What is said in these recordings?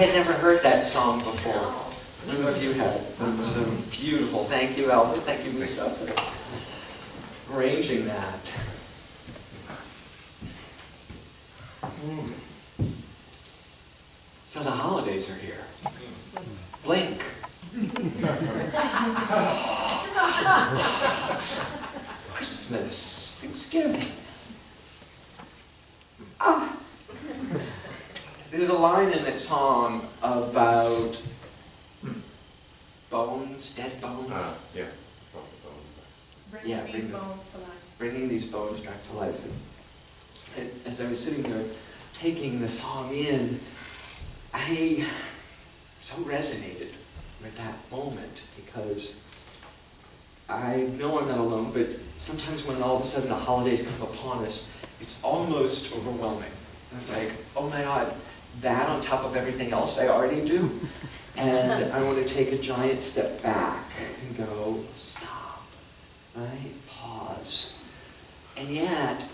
had never heard that song before. I don't know if you had. It was beautiful. Thank you, Albert. Thank you, Lisa, for arranging that. So the holidays are here. Blink. Christmas, Thanksgiving. Ah. There's a line in that song about bones, dead bones, Ah, yeah. Yeah, Bringing bring these the- bones to life. bringing these bones back to life. And, and as I was sitting there taking the song in, I so resonated with that moment because I know I'm not alone, but sometimes when all of a sudden the holidays come upon us, it's almost overwhelming. And it's like, oh my God, that on top of everything else I already do. And I want to take a giant step back and go, stop, right? Pause. And yet,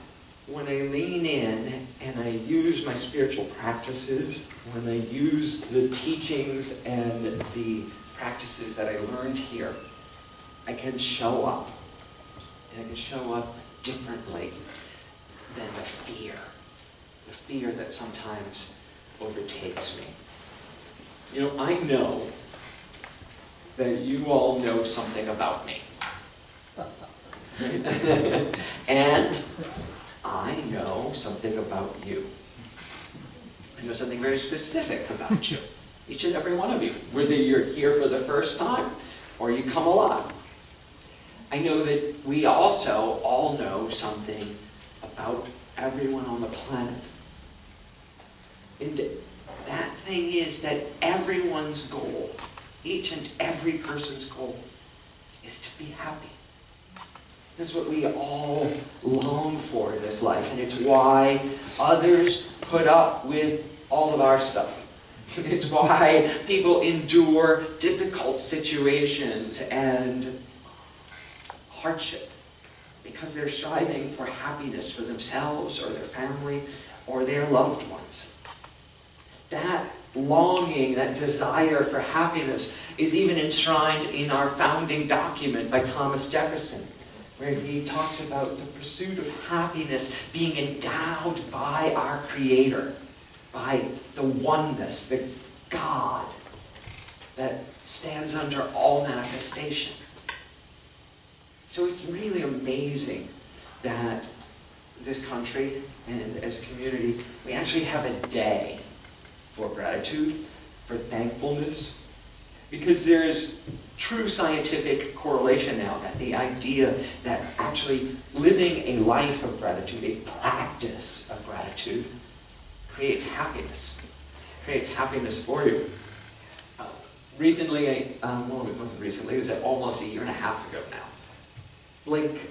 when I lean in and I use my spiritual practices, when I use the teachings and the practices that I learned here, I can show up. And I can show up differently than the fear. The fear that sometimes overtakes me. You know, I know that you all know something about me. and I know something about you. I know something very specific about you. Each and every one of you. Whether you're here for the first time or you come a lot. I know that we also all know something about everyone on the planet. And that thing is that everyone's goal, each and every person's goal, is to be happy. That's what we all long for in this life, and it's why others put up with all of our stuff. It's why people endure difficult situations and hardship, because they're striving for happiness for themselves or their family or their loved ones. That longing, that desire for happiness is even enshrined in our founding document by Thomas Jefferson, where he talks about the pursuit of happiness being endowed by our Creator, by the oneness, the God that stands under all manifestation. So it's really amazing that this country and as a community, we actually have a day for gratitude, for thankfulness, because there is true scientific correlation now that the idea that actually living a life of gratitude, a practice of gratitude, creates happiness, creates happiness for you. Uh, recently, I, um, well, it wasn't recently, it was almost a year and a half ago now. Blink,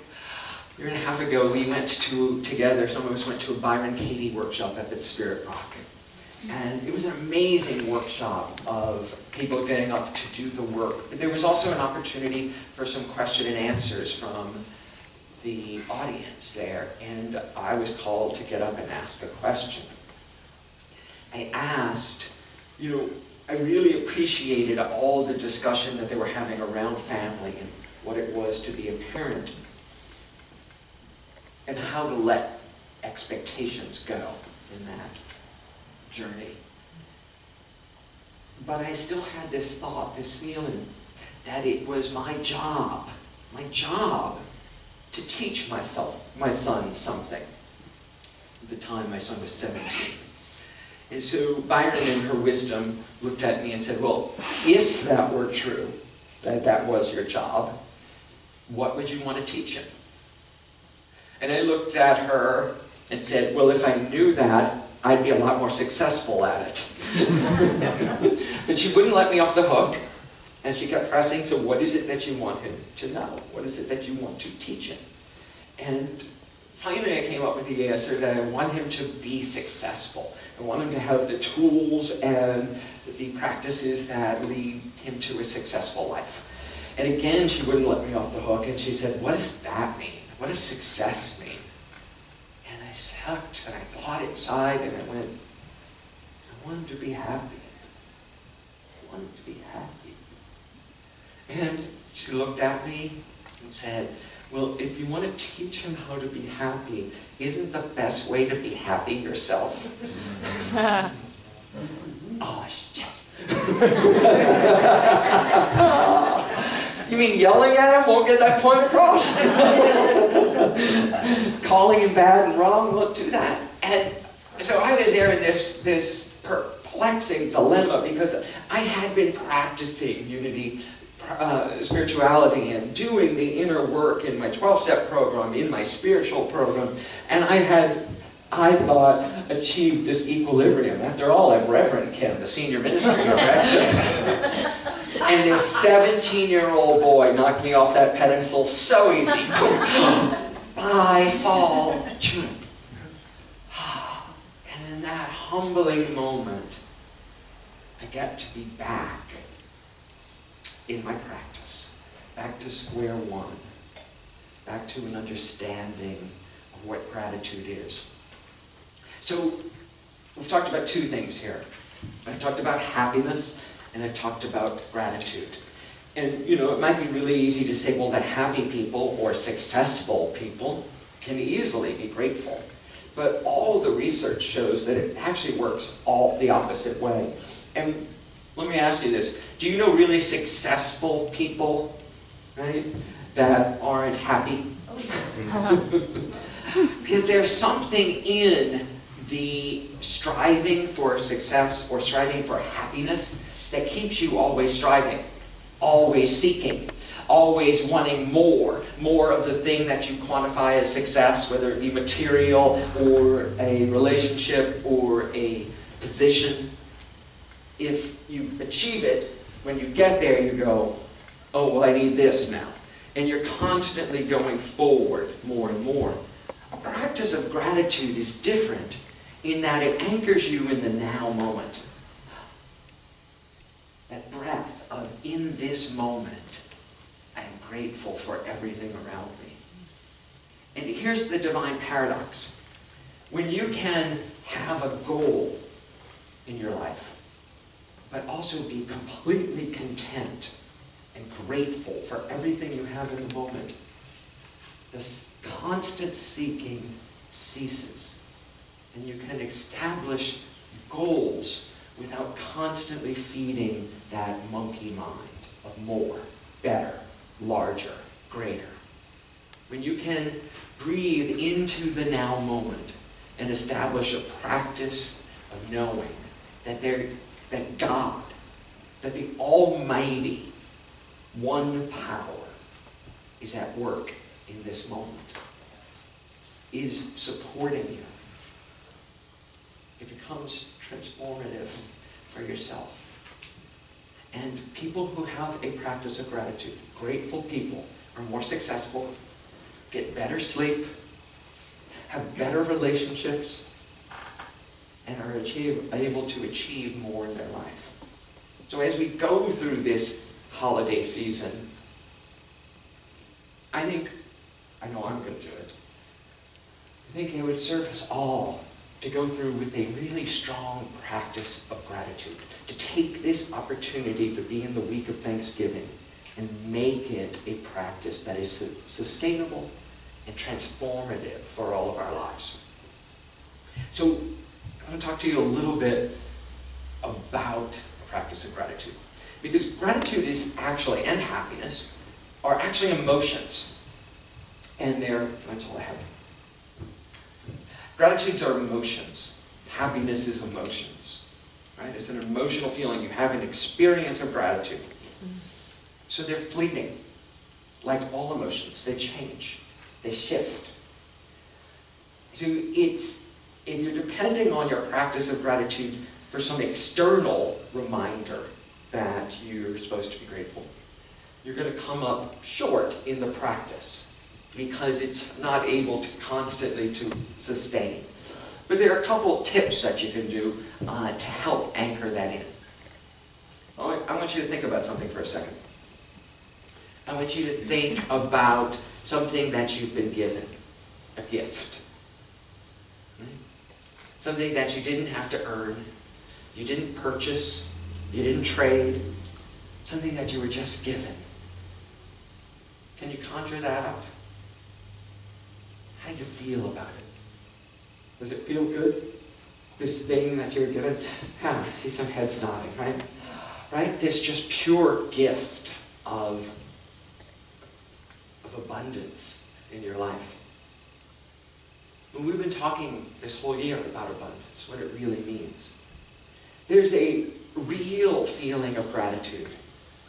a year and a half ago, we went to, together, some of us went to a Byron Katie workshop up at Spirit Rock. And it was an amazing workshop of people getting up to do the work. There was also an opportunity for some question and answers from the audience there. And I was called to get up and ask a question. I asked, you know, I really appreciated all the discussion that they were having around family and what it was to be a parent and how to let expectations go in that journey. But I still had this thought, this feeling, that it was my job, my job, to teach myself, my son, something. At the time, my son was 17. And so Byron, in her wisdom, looked at me and said, well, if that were true, that that was your job, what would you want to teach him? And I looked at her and said, well, if I knew that, I'd be a lot more successful at it. but she wouldn't let me off the hook, and she kept pressing, so what is it that you want him to know? What is it that you want to teach him? And finally I came up with the answer that I want him to be successful. I want him to have the tools and the practices that lead him to a successful life. And again, she wouldn't let me off the hook, and she said, what does that mean? What does success mean? tucked and I thought inside and I went, I wanted to be happy. I wanted to be happy. And she looked at me and said, well, if you want to teach him how to be happy, isn't the best way to be happy yourself? oh, shit. you mean yelling at him won't get that point across? Calling him bad and wrong won't do that. And so I was there in this, this perplexing dilemma because I had been practicing unity uh, spirituality and doing the inner work in my 12-step program, in my spiritual program, and I had, I thought, achieved this equilibrium. After all, I'm Reverend Ken, the senior minister right? and this 17-year-old boy knocked me off that pedestal so easy. I fall. And in that humbling moment, I get to be back in my practice. Back to square one. Back to an understanding of what gratitude is. So, we've talked about two things here. I've talked about happiness, and I've talked about gratitude. And, you know, it might be really easy to say, well, that happy people or successful people can easily be grateful. But all the research shows that it actually works all the opposite way. And let me ask you this. Do you know really successful people, right, that aren't happy? because there's something in the striving for success or striving for happiness that keeps you always striving, always seeking, always wanting more, more of the thing that you quantify as success, whether it be material or a relationship or a position if you achieve it, when you get there, you go, oh, well, I need this now. And you're constantly going forward more and more. A practice of gratitude is different in that it anchors you in the now moment. That breath of, in this moment, I am grateful for everything around me. And here's the divine paradox. When you can have a goal in your life, but also be completely content and grateful for everything you have in the moment. This constant seeking ceases, and you can establish goals without constantly feeding that monkey mind of more, better, larger, greater. When you can breathe into the now moment and establish a practice of knowing that there that God, that the Almighty, one power, is at work in this moment, is supporting you. It becomes transformative for yourself. And people who have a practice of gratitude, grateful people, are more successful, get better sleep, have better relationships, and are achieve, able to achieve more in their life. So as we go through this holiday season, I think, I know I'm going to do it, I think it would serve us all to go through with a really strong practice of gratitude, to take this opportunity to be in the week of Thanksgiving and make it a practice that is sustainable and transformative for all of our lives. So I want to talk to you a little bit about the practice of gratitude. Because gratitude is actually, and happiness, are actually emotions. And they're, that's all I have. Gratitudes are emotions. Happiness is emotions. Right? It's an emotional feeling. You have an experience of gratitude. So they're fleeting. Like all emotions, they change. They shift. So it's if you're depending on your practice of gratitude for some external reminder that you're supposed to be grateful, you're going to come up short in the practice because it's not able to constantly to sustain. But there are a couple tips that you can do uh, to help anchor that in. I want you to think about something for a second. I want you to think about something that you've been given, a gift something that you didn't have to earn, you didn't purchase, you didn't trade, something that you were just given. Can you conjure that up? How do you feel about it? Does it feel good? This thing that you're given? Yeah, I see some heads nodding, right? Right? This just pure gift of, of abundance in your life. And we've been talking this whole year about abundance, what it really means. There's a real feeling of gratitude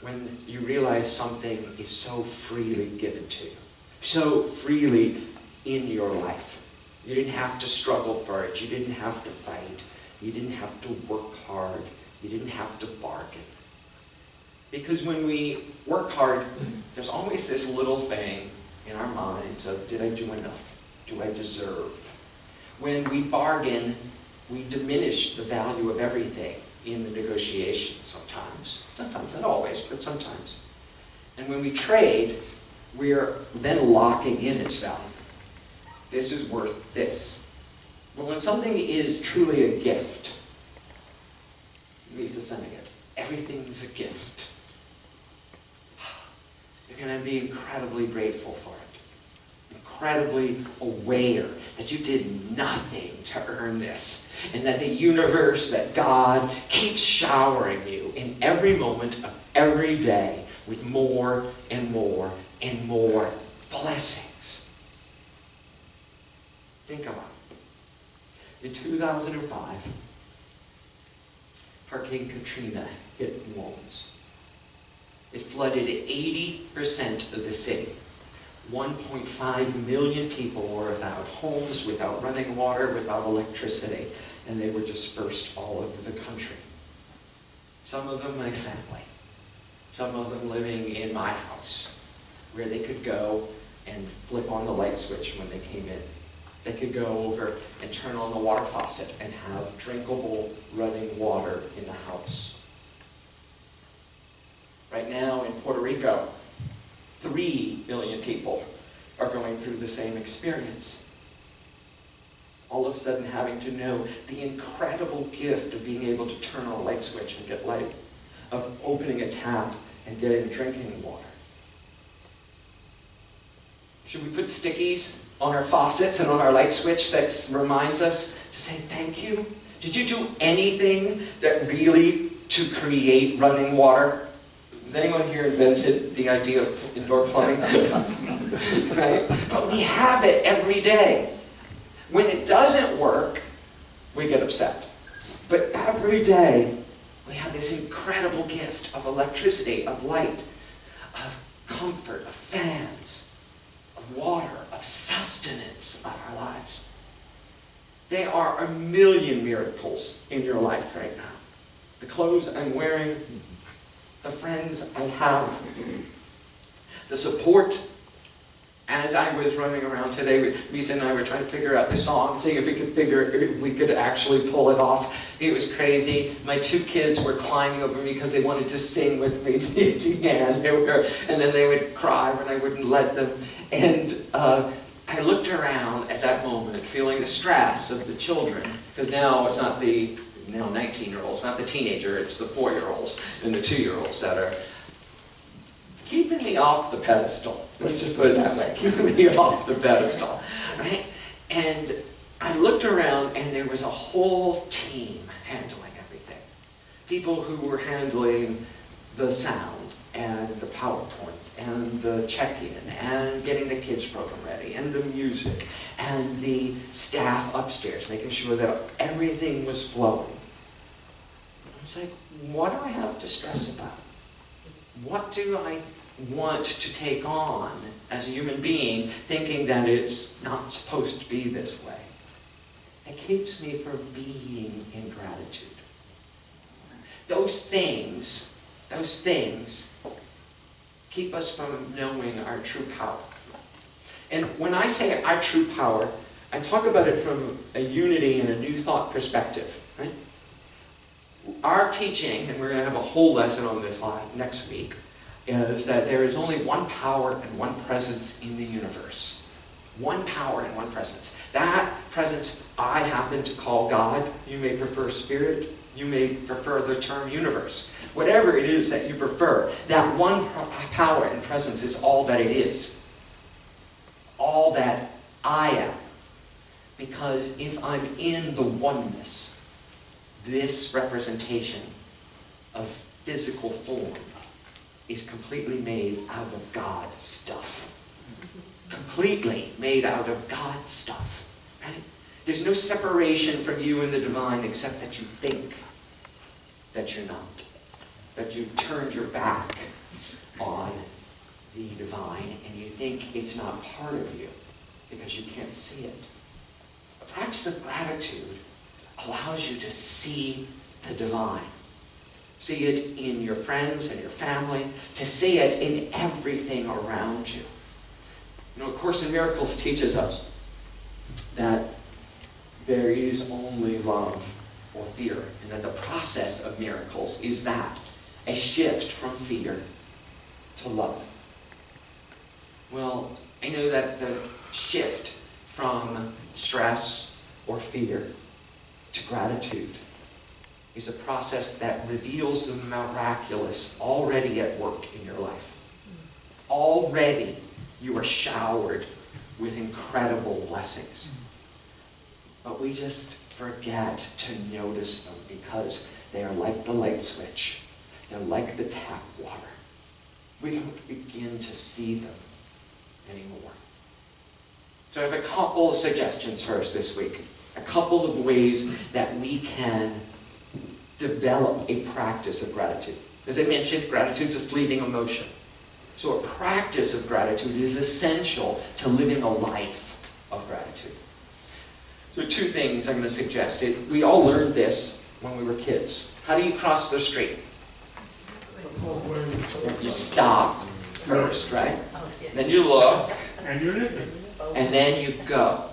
when you realize something is so freely given to you, so freely in your life. You didn't have to struggle for it. You didn't have to fight. You didn't have to work hard. You didn't have to bargain. Because when we work hard, there's always this little thing in our minds of, did I do enough? Do I deserve? When we bargain, we diminish the value of everything in the negotiation sometimes. Sometimes, not always, but sometimes. And when we trade, we are then locking in its value. This is worth this. But when something is truly a gift, Lisa sending it, everything's a gift. You're going to be incredibly grateful for it. Incredibly aware that you did nothing to earn this. And that the universe, that God keeps showering you in every moment of every day with more and more and more blessings. Think about it. In 2005, Hurricane Katrina hit New Orleans. It flooded 80% of the city. 1.5 million people were without homes, without running water, without electricity, and they were dispersed all over the country. Some of them my family, some of them living in my house, where they could go and flip on the light switch when they came in. They could go over and turn on the water faucet and have drinkable running water in the house. Right now in Puerto Rico, three million people are going through the same experience. All of a sudden having to know the incredible gift of being able to turn on a light switch and get light, of opening a tap and getting drinking water. Should we put stickies on our faucets and on our light switch that reminds us to say thank you? Did you do anything that really to create running water? Has anyone here invented the idea of indoor plumbing? right? But we have it every day. When it doesn't work, we get upset. But every day, we have this incredible gift of electricity, of light, of comfort, of fans, of water, of sustenance of our lives. There are a million miracles in your life right now. The clothes I'm wearing, the friends I have, the support. As I was running around today, Lisa and I were trying to figure out the song, seeing if we could figure if we could actually pull it off. It was crazy. My two kids were climbing over me because they wanted to sing with me. and, they were, and then they would cry when I wouldn't let them. And uh, I looked around at that moment, feeling the stress of the children, because now it's not the now 19-year-olds, not the teenager, it's the four-year-olds and the two-year-olds that are keeping me off the pedestal. Let's just put it that way, keeping me off the pedestal, right? And I looked around and there was a whole team handling everything. People who were handling the sound and the PowerPoint and the check-in and getting the kids program ready and the music and the staff upstairs, making sure that everything was flowing. I was like, what do I have to stress about? What do I want to take on as a human being thinking that it's not supposed to be this way? It keeps me from being in gratitude. Those things, those things keep us from knowing our true power. And when I say our true power, I talk about it from a unity and a new thought perspective. Right? Our teaching, and we're going to have a whole lesson on this next week, is that there is only one power and one presence in the universe. One power and one presence. That presence I happen to call God. You may prefer spirit. You may prefer the term universe. Whatever it is that you prefer, that one power and presence is all that it is. All that I am. Because if I'm in the oneness, this representation of physical form is completely made out of God stuff. Completely made out of God stuff. Right? There's no separation from you and the divine except that you think that you're not. That you've turned your back on the divine and you think it's not part of you because you can't see it. A practice of gratitude allows you to see the divine. See it in your friends and your family, to see it in everything around you. You know, A Course in Miracles teaches us that there is only love or fear, and that the process of miracles is that, a shift from fear to love. Well, I know that the shift from stress or fear to gratitude is a process that reveals the miraculous already at work in your life. Already you are showered with incredible blessings. But we just forget to notice them because they are like the light switch. They're like the tap water. We don't begin to see them anymore. So I have a couple of suggestions for us this week. A couple of ways that we can develop a practice of gratitude. As I mentioned, gratitude is a fleeting emotion. So a practice of gratitude is essential to living a life of gratitude. So two things I'm going to suggest. It, we all learned this when we were kids. How do you cross the street? You stop first, right? Oh, then you look. And you listen. And then you go.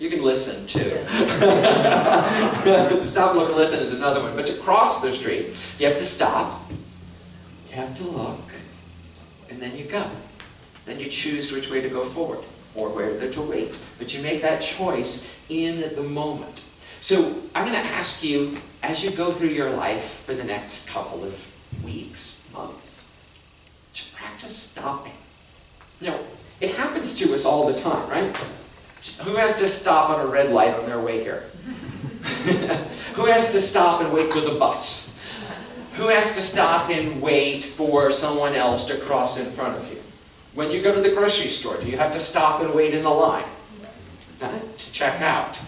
You can listen too. stop, look, and listen is another one. But to cross the street, you have to stop. You have to look. And then you go. Then you choose which way to go forward or whether to wait. But you make that choice in the moment. So I'm going to ask you, as you go through your life for the next couple of weeks, months, to practice stopping. You know, it happens to us all the time, right? Who has to stop on a red light on their way here? Who has to stop and wait for the bus? Who has to stop and wait for someone else to cross in front of you? When you go to the grocery store, do you have to stop and wait in the line to check out?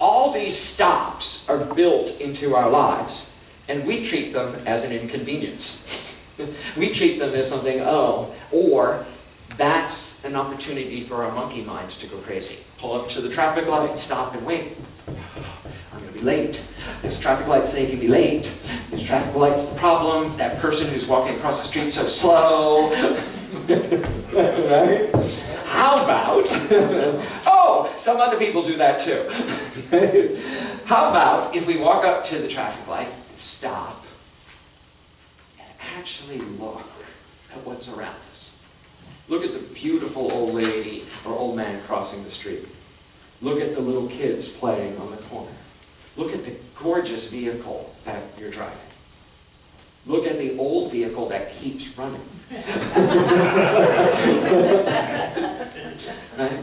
All these stops are built into our lives, and we treat them as an inconvenience. we treat them as something, oh, or that's an opportunity for our monkey minds to go crazy. Pull up to the traffic light, stop and wait. I'm going to be late. This traffic light's making me be late. This traffic light's the problem. That person who's walking across the street so slow. right? How about, oh, some other people do that too. How about if we walk up to the traffic light, stop, and actually look at what's around us? Look at the beautiful old lady or old man crossing the street. Look at the little kids playing on the corner. Look at the gorgeous vehicle that you're driving. Look at the old vehicle that keeps running. right?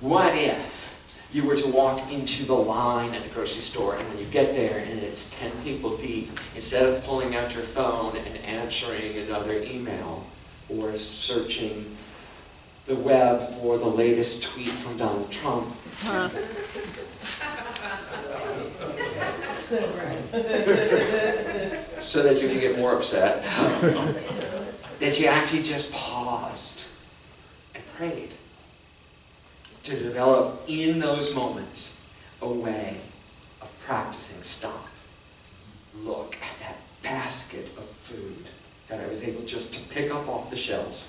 What if you were to walk into the line at the grocery store and when you get there and it's 10 people deep, instead of pulling out your phone and answering another email or searching the web for the latest tweet from Donald Trump, huh. so that you can get more upset, that you actually just paused and prayed to develop in those moments a way of practicing stop. Look at that basket of food that I was able just to pick up off the shelves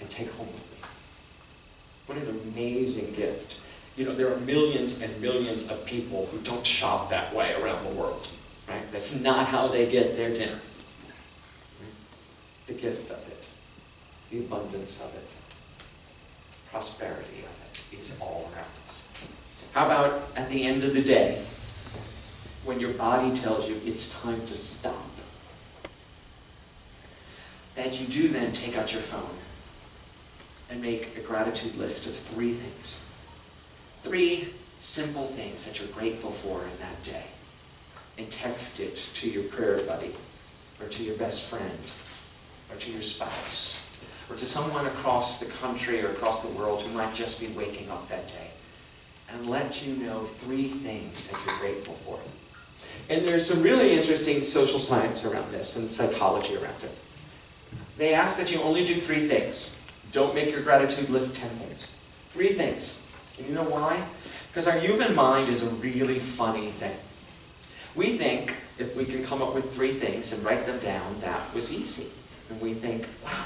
and take home with me. What an amazing gift. You know, there are millions and millions of people who don't shop that way around the world. Right? That's not how they get their dinner. The gift of it, the abundance of it, prosperity of it is all around us. How about at the end of the day, when your body tells you it's time to stop. That you do then take out your phone and make a gratitude list of three things. Three simple things that you're grateful for in that day. And text it to your prayer buddy, or to your best friend, or to your spouse, or to someone across the country or across the world who might just be waking up that day. And let you know three things that you're grateful for. And there's some really interesting social science around this and psychology around it. They ask that you only do three things. Don't make your gratitude list 10 things. Three things. And you know why? Because our human mind is a really funny thing. We think if we can come up with three things and write them down, that was easy. And we think, wow,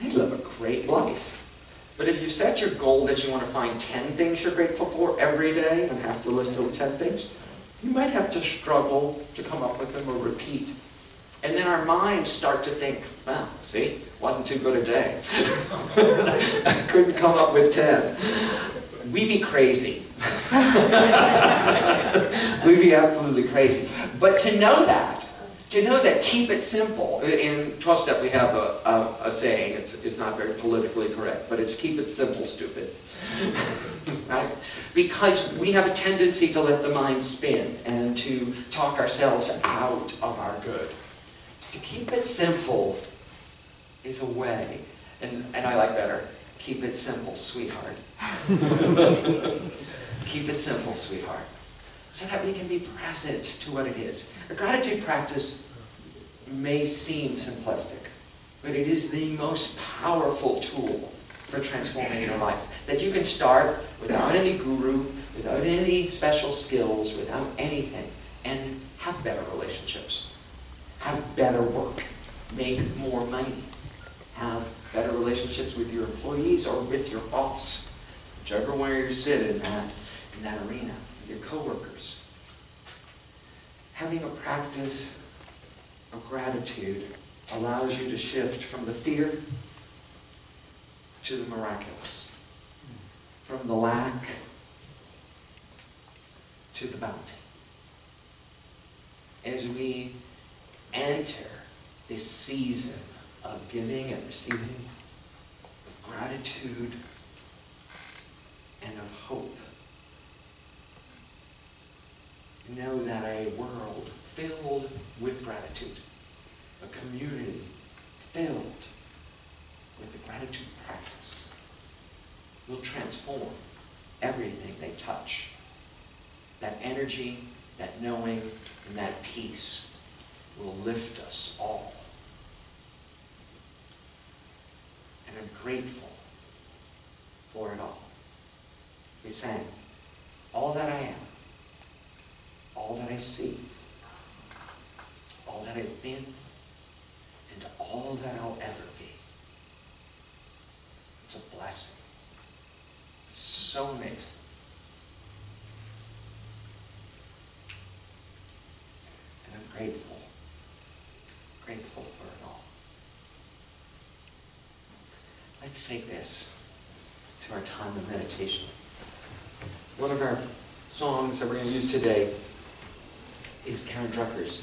I live a great life. But if you set your goal that you want to find 10 things you're grateful for every day and have to list those 10 things, you might have to struggle to come up with them or repeat. And then our minds start to think, well, see, wasn't too good a day. I couldn't come up with 10. We'd be crazy. We'd be absolutely crazy. But to know that, to know that, keep it simple. In 12 step, we have a, a, a saying, it's, it's not very politically correct, but it's keep it simple, stupid. right? Because we have a tendency to let the mind spin and to talk ourselves out of our good. To keep it simple is a way, and, and I like better, keep it simple, sweetheart. keep it simple, sweetheart. So that we can be present to what it is. A gratitude practice may seem simplistic, but it is the most powerful tool for transforming your life. That you can start without any guru, without any special skills, without anything, and have better relationships, have better work, make more money, have better relationships with your employees or with your boss, whichever way you sit in that, in that arena, with your coworkers. Having a practice of gratitude allows you to shift from the fear to the miraculous, from the lack to the bounty. As we enter this season of giving and receiving, of gratitude and of hope, know that a world filled with gratitude, a community filled with the gratitude practice will transform everything they touch. That energy, that knowing, and that peace will lift us all. And I'm grateful for it all. We sang, All that I am, all that I see, all that I've been, and all that I'll ever be. It's a blessing. It's so amazing. And I'm grateful. Grateful for it all. Let's take this to our time of meditation. One of our songs that we're going to use today is Karen Drucker's